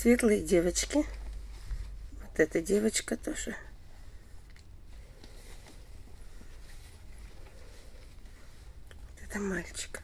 Светлые девочки. Вот эта девочка тоже. Вот это мальчик.